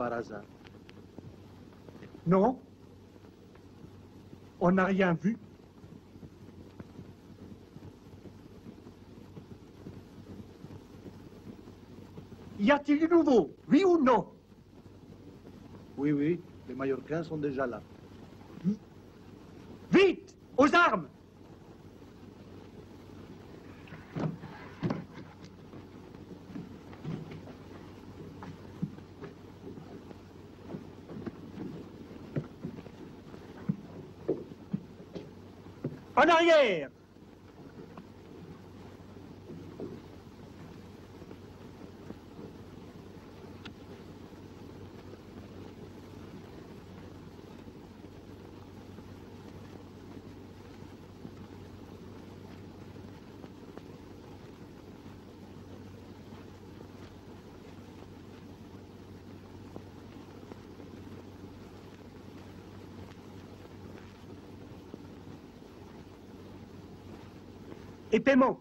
par hasard. Non. On n'a rien vu. Y a-t-il du nouveau? Oui ou non? Oui, oui, les Mallorquins sont déjà là. Vite Aux armes En arrière Et paiement.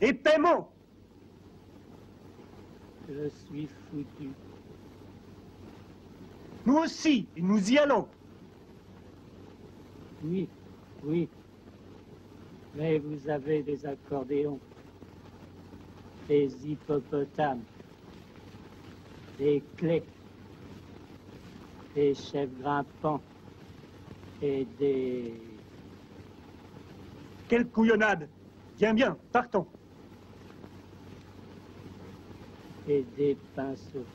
Et paiement. Je suis foutu. Nous aussi, et nous y allons. Oui, oui. Mais vous avez des accordéons, des hippopotames, des clés, des chefs grimpants et des... Quelle couillonnade Bien, bien, partons. et des pinceaux.